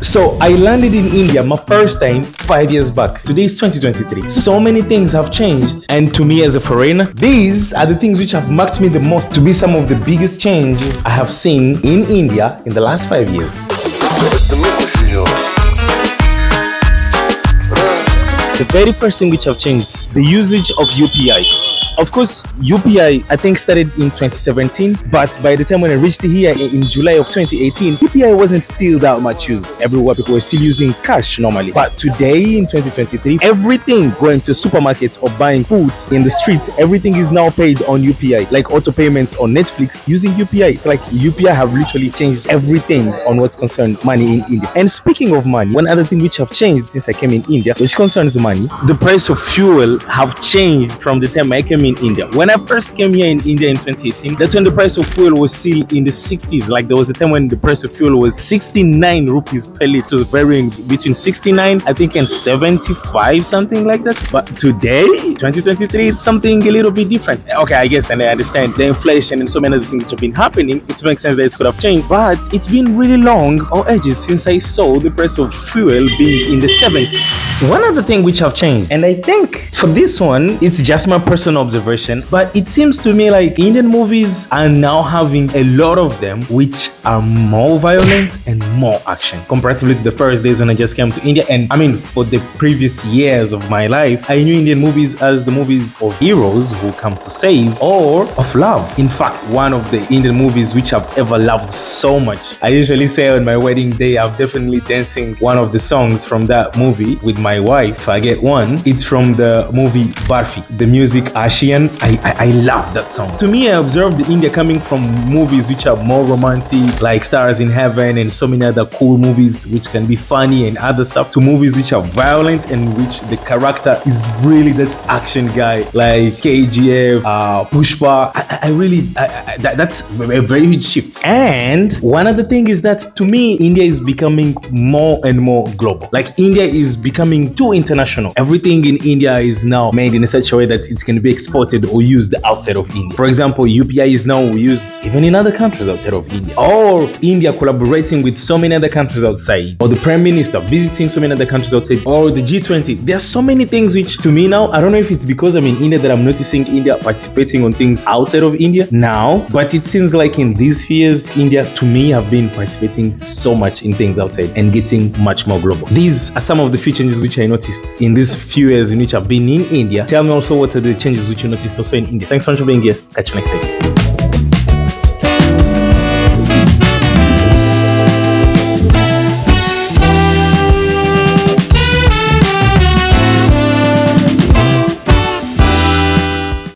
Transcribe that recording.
So I landed in India my first time five years back. Today is 2023. So many things have changed. And to me as a foreigner, these are the things which have marked me the most to be some of the biggest changes I have seen in India in the last five years. The very first thing which have changed, the usage of UPI. Of course, UPI I think started in 2017, but by the time when I reached here in July of 2018, UPI wasn't still that much used. Everywhere people were still using cash normally. But today in 2023, everything going to supermarkets or buying foods in the streets, everything is now paid on UPI, like auto payments on Netflix using UPI. It's like UPI have literally changed everything on what concerns money in India. And speaking of money, one other thing which have changed since I came in India, which concerns money, the price of fuel have changed from the time I came in in India. When I first came here in India in 2018, that's when the price of fuel was still in the 60s. Like there was a time when the price of fuel was 69 rupees per liter. It was varying between 69, I think, and 75, something like that. But today, 2023, it's something a little bit different. Okay, I guess, and I understand the inflation and so many other things that have been happening. It makes sense that it could have changed, but it's been really long or ages since I saw the price of fuel being in the 70s. One other thing which have changed, and I think for this one, it's just my personal observation, but it seems to me like Indian movies are now having a lot of them which are more violent and more action comparatively to the first days when I just came to India. And I mean, for the previous years of my life, I knew Indian movies as the movies of heroes who come to save or of love. In fact, one of the Indian movies which I've ever loved so much. I usually say on my wedding day, I'm definitely dancing one of the songs from that movie with my wife. I get one. It's from the movie Barfi. The music Ash I, I, I love that song. To me, I observed India coming from movies which are more romantic, like Stars in Heaven and so many other cool movies which can be funny and other stuff, to movies which are violent and which the character is really that action guy, like KGF, uh, Pushpa. I, I really, I, I, that, that's a very huge shift. And one other thing is that to me, India is becoming more and more global. Like India is becoming too international. Everything in India is now made in such a way that it can be exported or used outside of India. For example, UPI is now used even in other countries outside of India. Or India collaborating with so many other countries outside. Or the Prime Minister visiting so many other countries outside. Or the G20. There are so many things which to me now, I don't know if it's because I'm in India that I'm noticing India participating on things outside of India now. But it seems like in these few years, India to me have been participating so much in things outside and getting much more global. These are some of the few changes which I noticed in these few years in which I've been in India. Tell me also what are the changes which you noticed also in India. Thanks so much for being here. Catch you next time.